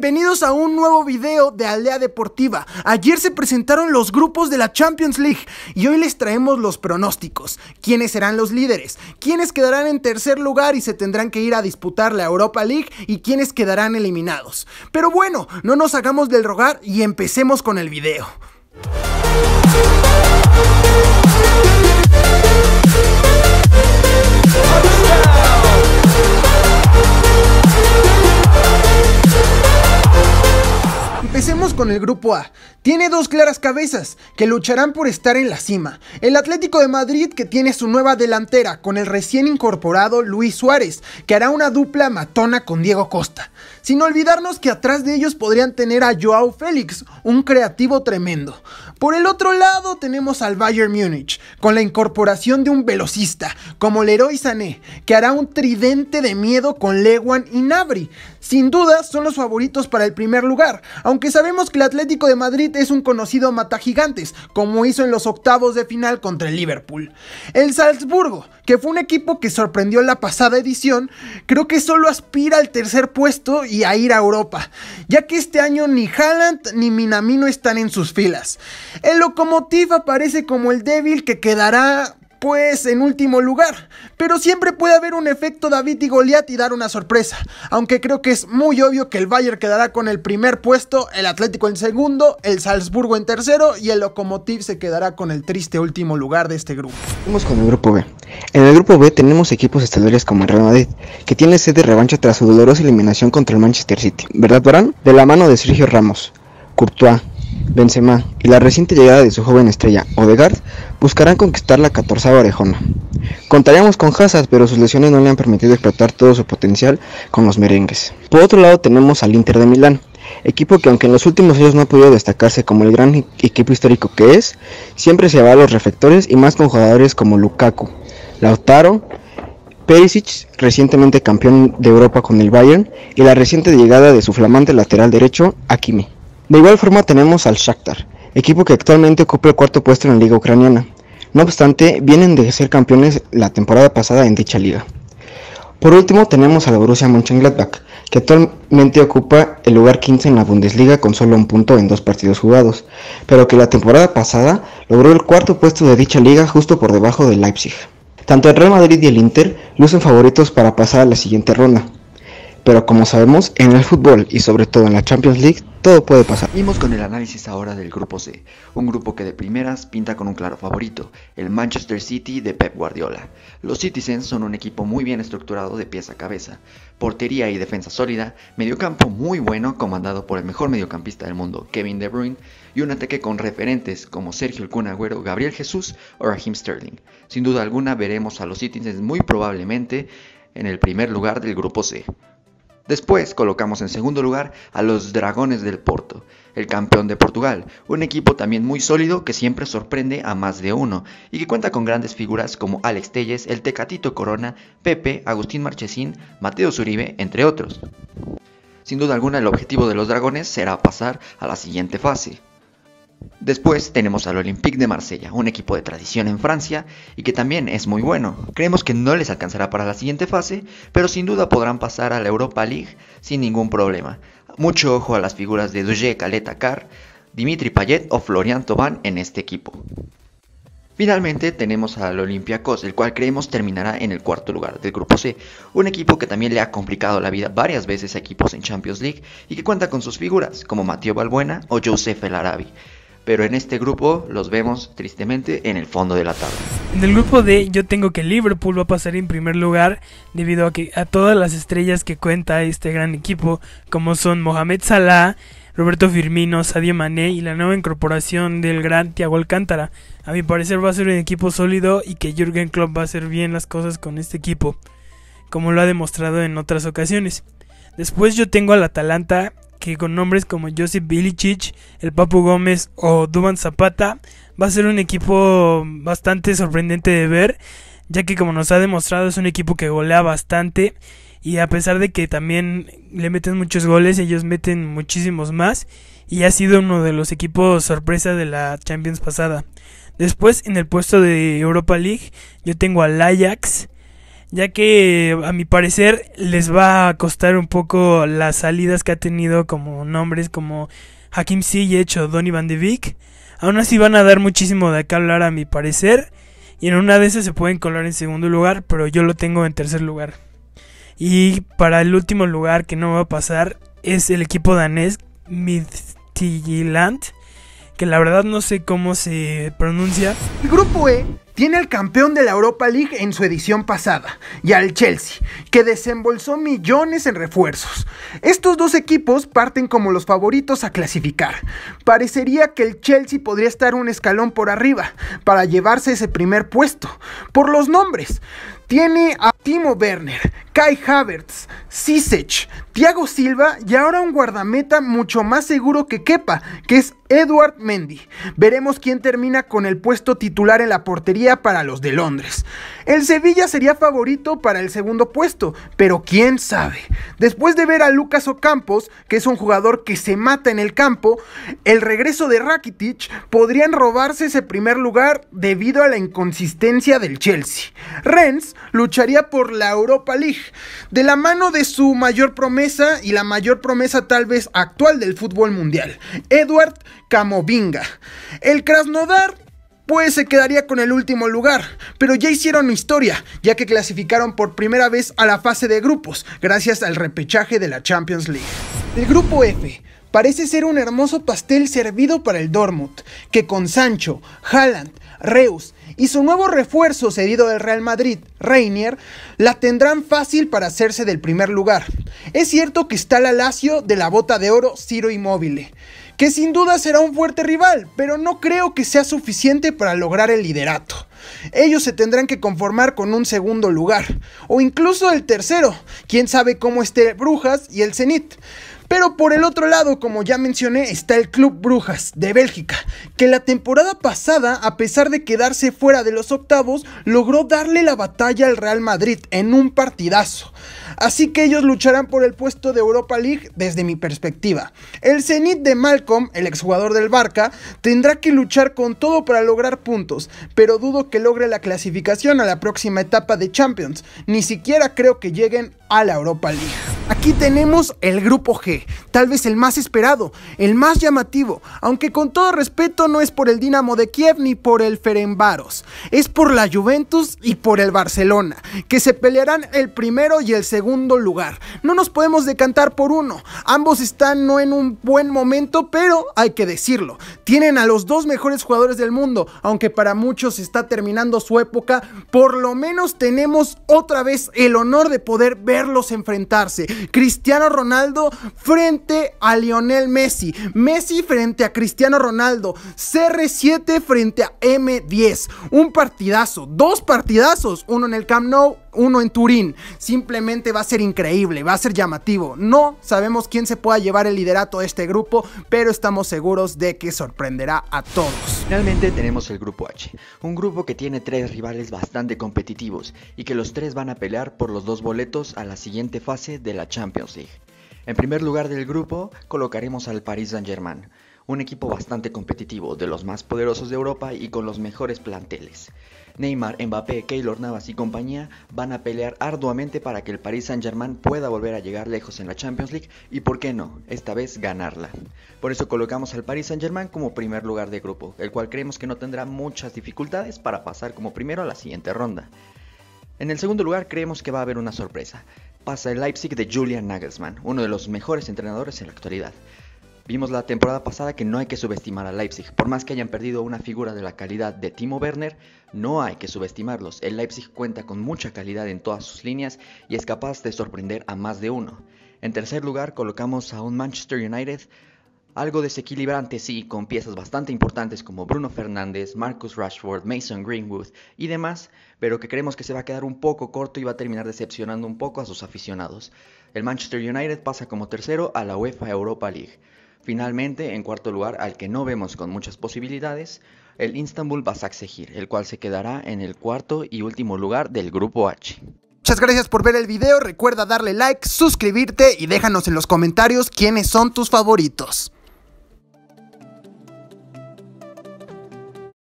Bienvenidos a un nuevo video de Aldea Deportiva. Ayer se presentaron los grupos de la Champions League y hoy les traemos los pronósticos. ¿Quiénes serán los líderes? ¿Quiénes quedarán en tercer lugar y se tendrán que ir a disputar la Europa League? ¿Y quiénes quedarán eliminados? Pero bueno, no nos hagamos del rogar y empecemos con el video. Empecemos con el grupo A. Tiene dos claras cabezas que lucharán por estar en la cima. El Atlético de Madrid que tiene su nueva delantera con el recién incorporado Luis Suárez, que hará una dupla matona con Diego Costa. Sin olvidarnos que atrás de ellos podrían tener a Joao Félix, un creativo tremendo. Por el otro lado tenemos al Bayern Múnich, con la incorporación de un velocista, como Leroy Sané, que hará un tridente de miedo con Lewan y Nabri. Sin duda son los favoritos para el primer lugar, aunque sabemos que el Atlético de Madrid es un conocido mata gigantes, como hizo en los octavos de final contra el Liverpool. El Salzburgo, que fue un equipo que sorprendió la pasada edición, creo que solo aspira al tercer puesto y a ir a Europa, ya que este año ni Haaland ni Minamino están en sus filas. El Lokomotiv aparece como el débil que quedará pues en último lugar. Pero siempre puede haber un efecto David y Goliat y dar una sorpresa. Aunque creo que es muy obvio que el Bayern quedará con el primer puesto, el Atlético en segundo, el Salzburgo en tercero y el Lokomotiv se quedará con el triste último lugar de este grupo. Vamos con el grupo B. En el grupo B tenemos equipos estelares como el Real Madrid, que tiene sed de revancha tras su dolorosa eliminación contra el Manchester City. ¿Verdad, Barán? De la mano de Sergio Ramos, Courtois, Benzema y la reciente llegada de su joven estrella, Odegaard, buscarán conquistar la 14 orejona. Contaríamos con Hazard, pero sus lesiones no le han permitido explotar todo su potencial con los merengues. Por otro lado tenemos al Inter de Milán, equipo que aunque en los últimos años no ha podido destacarse como el gran equipo histórico que es, siempre se va a los reflectores y más con jugadores como Lukaku, Lautaro, Perisic, recientemente campeón de Europa con el Bayern, y la reciente llegada de su flamante lateral derecho, Akimi. De igual forma tenemos al Shakhtar, equipo que actualmente ocupa el cuarto puesto en la liga ucraniana. No obstante, vienen de ser campeones la temporada pasada en dicha liga. Por último tenemos al Borussia Mönchengladbach, que actualmente ocupa el lugar 15 en la Bundesliga con solo un punto en dos partidos jugados, pero que la temporada pasada logró el cuarto puesto de dicha liga justo por debajo del Leipzig. Tanto el Real Madrid y el Inter lucen favoritos para pasar a la siguiente ronda, pero como sabemos, en el fútbol y sobre todo en la Champions League, todo puede pasar. Vimos con el análisis ahora del grupo C, un grupo que de primeras pinta con un claro favorito, el Manchester City de Pep Guardiola. Los Citizens son un equipo muy bien estructurado de pies a cabeza, portería y defensa sólida, mediocampo muy bueno comandado por el mejor mediocampista del mundo, Kevin De Bruyne, y un ataque con referentes como Sergio El Agüero, Gabriel Jesús o Raheem Sterling. Sin duda alguna veremos a los Citizens muy probablemente en el primer lugar del grupo C. Después colocamos en segundo lugar a los Dragones del Porto, el campeón de Portugal, un equipo también muy sólido que siempre sorprende a más de uno y que cuenta con grandes figuras como Alex Telles, el Tecatito Corona, Pepe, Agustín Marchesín, Mateo Zuribe, entre otros. Sin duda alguna el objetivo de los Dragones será pasar a la siguiente fase. Después tenemos al Olympique de Marsella, un equipo de tradición en Francia y que también es muy bueno. Creemos que no les alcanzará para la siguiente fase, pero sin duda podrán pasar a la Europa League sin ningún problema. Mucho ojo a las figuras de Duje Caleta Carr, Dimitri Payet o Florian Thauvin en este equipo. Finalmente tenemos al Olympiacos, el cual creemos terminará en el cuarto lugar del grupo C, un equipo que también le ha complicado la vida varias veces a equipos en Champions League y que cuenta con sus figuras como Mateo Balbuena o Josef El Arabi pero en este grupo los vemos tristemente en el fondo de la tabla. En el grupo D yo tengo que Liverpool va a pasar en primer lugar debido a que a todas las estrellas que cuenta este gran equipo como son Mohamed Salah, Roberto Firmino, Sadio Mané y la nueva incorporación del gran Thiago Alcántara. A mi parecer va a ser un equipo sólido y que Jürgen Klopp va a hacer bien las cosas con este equipo, como lo ha demostrado en otras ocasiones. Después yo tengo al Atalanta que con nombres como Josip Bilicic, el Papu Gómez o Duban Zapata va a ser un equipo bastante sorprendente de ver, ya que como nos ha demostrado es un equipo que golea bastante y a pesar de que también le meten muchos goles, ellos meten muchísimos más y ha sido uno de los equipos sorpresa de la Champions pasada. Después en el puesto de Europa League yo tengo al Ajax, ya que a mi parecer les va a costar un poco las salidas que ha tenido como nombres como Hakim Ziyech o Donny Van de Beek. Aún así van a dar muchísimo de acá hablar a mi parecer. Y en una de esas se pueden colar en segundo lugar, pero yo lo tengo en tercer lugar. Y para el último lugar que no va a pasar es el equipo danés Midtjylland, que la verdad no sé cómo se pronuncia. El grupo E tiene al campeón de la Europa League en su edición pasada y al Chelsea, que desembolsó millones en refuerzos. Estos dos equipos parten como los favoritos a clasificar. Parecería que el Chelsea podría estar un escalón por arriba para llevarse ese primer puesto. Por los nombres, tiene a Timo Werner, Kai Havertz, Sisech, Thiago Silva y ahora un guardameta mucho más seguro que Kepa, que es Edward Mendy. Veremos quién termina con el puesto titular en la portería para los de Londres. El Sevilla sería favorito para el segundo puesto, pero quién sabe. Después de ver a Lucas Ocampos, que es un jugador que se mata en el campo, el regreso de Rakitic podrían robarse ese primer lugar debido a la inconsistencia del Chelsea. Rennes lucharía por la Europa League, de la mano de su mayor promesa y la mayor promesa tal vez actual del fútbol mundial, Edward Camovinga. El Krasnodar pues se quedaría con el último lugar, pero ya hicieron historia, ya que clasificaron por primera vez a la fase de grupos, gracias al repechaje de la Champions League. El grupo F parece ser un hermoso pastel servido para el Dortmund, que con Sancho, Haaland, Reus y su nuevo refuerzo cedido del Real Madrid, Reinier, la tendrán fácil para hacerse del primer lugar. Es cierto que está la Lazio de la bota de oro Ciro Immobile, que sin duda será un fuerte rival, pero no creo que sea suficiente para lograr el liderato. Ellos se tendrán que conformar con un segundo lugar, o incluso el tercero, quién sabe cómo esté Brujas y el Zenit. Pero por el otro lado, como ya mencioné, está el Club Brujas de Bélgica, que la temporada pasada, a pesar de quedarse fuera de los octavos, logró darle la batalla al Real Madrid en un partidazo. Así que ellos lucharán por el puesto de Europa League desde mi perspectiva. El Zenit de Malcolm, el exjugador del Barca, tendrá que luchar con todo para lograr puntos, pero dudo que logre la clasificación a la próxima etapa de Champions. Ni siquiera creo que lleguen a la Europa League. Aquí tenemos el grupo G, tal vez el más esperado, el más llamativo, aunque con todo respeto no es por el Dinamo de Kiev ni por el Ferenbaros, es por la Juventus y por el Barcelona, que se pelearán el primero y el segundo lugar. No nos podemos decantar por uno, ambos están no en un buen momento, pero hay que decirlo, tienen a los dos mejores jugadores del mundo, aunque para muchos está terminando su época, por lo menos tenemos otra vez el honor de poder verlos enfrentarse. Cristiano Ronaldo frente a Lionel Messi. Messi frente a Cristiano Ronaldo. CR7 frente a M10. Un partidazo, dos partidazos. Uno en el Camp Nou, uno en Turín. Simplemente va a ser increíble, va a ser llamativo. No sabemos quién se pueda llevar el liderato de este grupo, pero estamos seguros de que sorprenderá a todos. Finalmente tenemos el grupo H, un grupo que tiene tres rivales bastante competitivos y que los tres van a pelear por los dos boletos a la siguiente fase de la Champions League. En primer lugar del grupo colocaremos al Paris Saint-Germain, un equipo bastante competitivo, de los más poderosos de Europa y con los mejores planteles. Neymar, Mbappé, Keylor Navas y compañía van a pelear arduamente para que el Paris Saint-Germain pueda volver a llegar lejos en la Champions League y, por qué no, esta vez ganarla. Por eso colocamos al Paris Saint-Germain como primer lugar de grupo, el cual creemos que no tendrá muchas dificultades para pasar como primero a la siguiente ronda. En el segundo lugar creemos que va a haber una sorpresa. Pasa el Leipzig de Julian Nagelsmann, uno de los mejores entrenadores en la actualidad. Vimos la temporada pasada que no hay que subestimar a Leipzig. Por más que hayan perdido una figura de la calidad de Timo Werner, no hay que subestimarlos. El Leipzig cuenta con mucha calidad en todas sus líneas y es capaz de sorprender a más de uno. En tercer lugar colocamos a un Manchester United algo desequilibrante, sí, con piezas bastante importantes como Bruno Fernández, Marcus Rashford, Mason Greenwood y demás, pero que creemos que se va a quedar un poco corto y va a terminar decepcionando un poco a sus aficionados. El Manchester United pasa como tercero a la UEFA Europa League. Finalmente, en cuarto lugar, al que no vemos con muchas posibilidades, el Istanbul Basaksehir, el cual se quedará en el cuarto y último lugar del grupo H. Muchas gracias por ver el video, recuerda darle like, suscribirte y déjanos en los comentarios quiénes son tus favoritos.